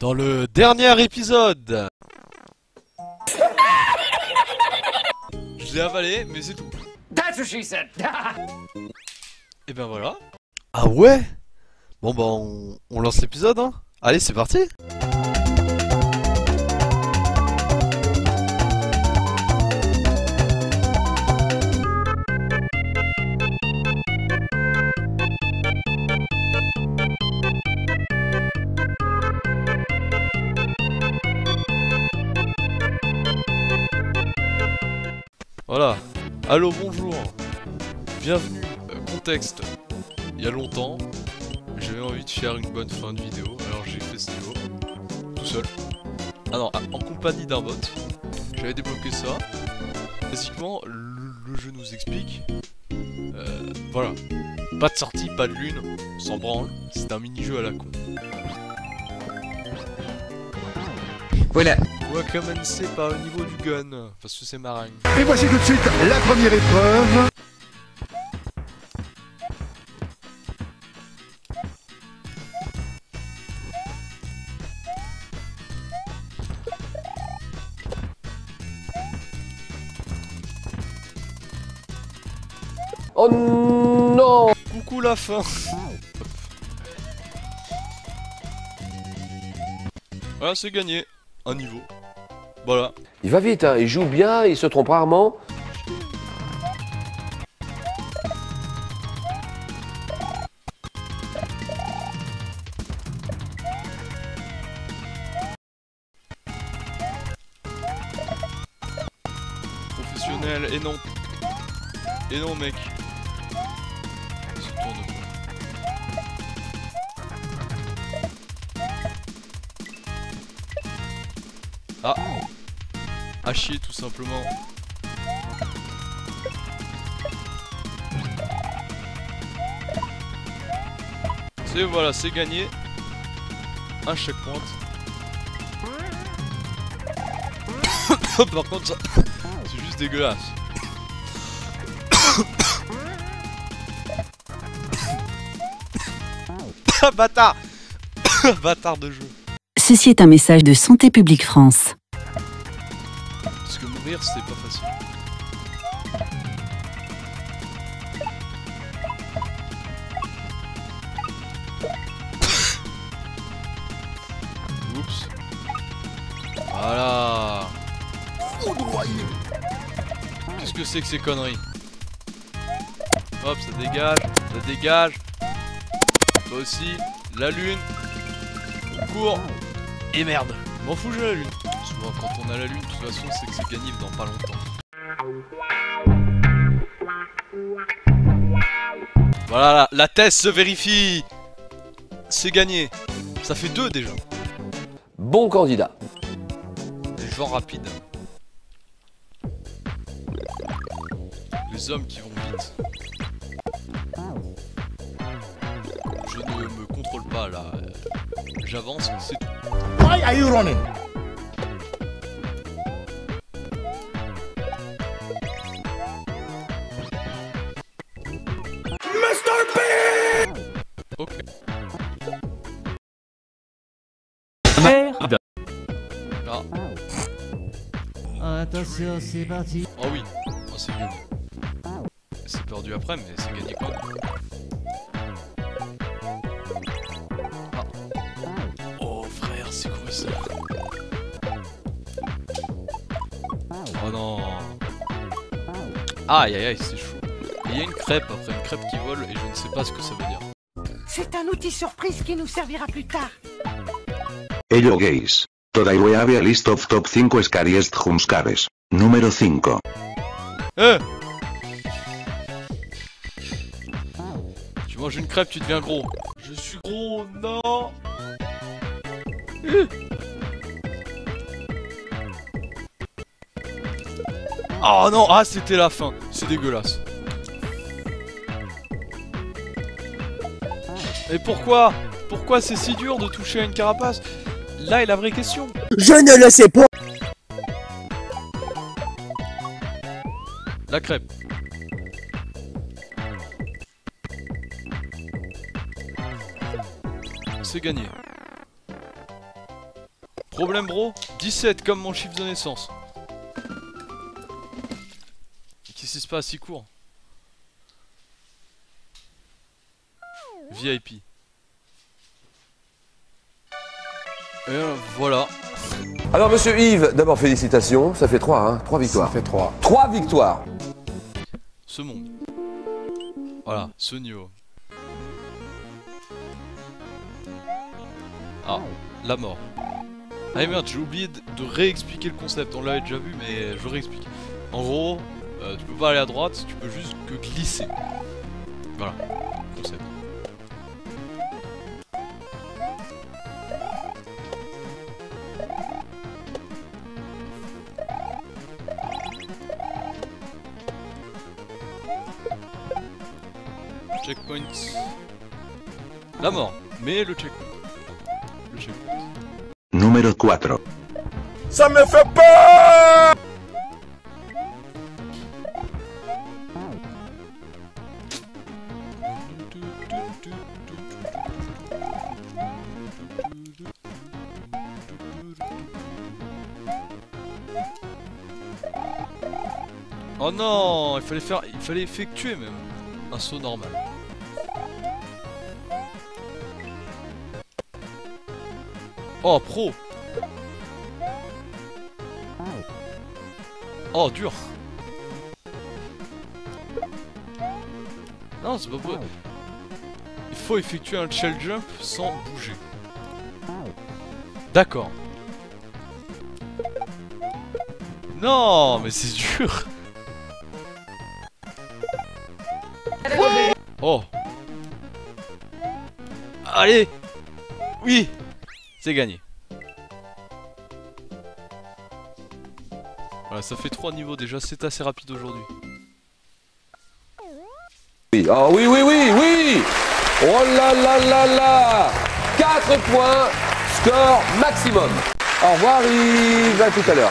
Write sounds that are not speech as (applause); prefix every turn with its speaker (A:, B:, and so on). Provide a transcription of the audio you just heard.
A: Dans le dernier épisode Je l'ai avalé, mais c'est tout.
B: That's what she said. (laughs)
A: Et ben voilà. Ah ouais? Bon bah on, on lance l'épisode hein Allez c'est parti Voilà. Allô, bonjour. Bienvenue. Euh, contexte. Il y a longtemps, j'avais envie de faire une bonne fin de vidéo, alors j'ai fait ce niveau. Tout seul. Ah non, ah, en compagnie d'un bot. J'avais débloqué ça. Basiquement, le, jeu nous explique. Euh, voilà. Pas de sortie, pas de lune, sans branle. C'est un mini-jeu à la con.
B: Voilà.
A: On va commencer par le niveau du gun, parce que c'est maringue.
C: Et voici tout de suite la première épreuve.
B: Oh non
A: Coucou la fin Voilà, c'est gagné. Un niveau. Voilà.
B: Il va vite, hein. il joue bien, il se trompe rarement.
A: Professionnel, et non. Et non, mec. Ah À chier, tout simplement. C'est voilà, c'est gagné. Un checkpoint. (coughs) Par contre, ça... (coughs) c'est juste dégueulasse. (coughs) Bâtard Bâtard de jeu.
D: Ceci est un message de Santé publique France.
A: Parce que mourir, c'était pas facile. Oups. Voilà. Qu'est-ce que c'est que ces conneries Hop, ça dégage, ça dégage. Toi aussi, la lune. On court. Et merde, m'en fous, j'ai la lune. Souvent, quand on a la lune, de toute façon, c'est que c'est gagné dans pas longtemps. Voilà, la, la thèse se vérifie. C'est gagné. Ça fait deux déjà.
B: Bon candidat.
A: Les gens rapides. Les hommes qui vont vite. Je ne me contrôle pas là. J'avance, c'est tout.
C: Why are you running?
A: Ah.
E: Attention, c'est parti.
A: Oh oui, oh, c'est gagné. C'est perdu après, mais c'est gagné quand même. Ah. Oh frère, c'est quoi ça? Oh non Aïe aïe aïe, c'est chaud. Et il y a une crêpe après, une crêpe qui vole, et je ne sais pas ce que ça veut dire.
F: C'est un outil surprise qui nous servira plus tard.
G: Ello gays. Today we have a list of top 5 scariest jumpscares. Número 5.
A: Eh Tu manges une crêpe, tu deviens gros. Je suis gros, non. Oh non, ah c'était la fin, c'est dégueulasse. Et pourquoi? Pourquoi c'est si dur de toucher à une carapace? Là est la vraie question.
E: Je ne le sais pas.
A: La crêpe. C'est gagné. Problème bro 17 comme mon chiffre de naissance. Qu'est-ce qui se passe si court? VIP. Et euh, voilà.
B: Alors, monsieur Yves, d'abord félicitations. Ça fait 3, hein 3 victoires.
C: Ça fait 3.
B: 3 victoires.
A: Ce monde. Voilà, ce niveau. Ah, la mort. Ah merde, j'ai oublié de, de réexpliquer le concept. On l'avait déjà vu, mais je réexplique. En gros, euh, tu peux pas aller à droite, tu peux juste que glisser. Voilà, concept. Checkpoint. La mort, mais le checkpoint. Le checkpoint.
G: Número 4.
C: Ça me fait peur
A: Oh non, il fallait faire, il fallait effectuer même un saut normal. Oh pro. Oh dur. Non, c'est pas possible. Il faut effectuer un shell jump sans bouger. D'accord. Non, mais c'est dur. Oh. Allez. Oui. C'est gagné. Voilà, ça fait 3 niveaux déjà, c'est assez rapide aujourd'hui.
B: Oui, oh oui, oui, oui, oui Oh là là là là 4 points, score maximum. Au revoir Yves, à tout à l'heure.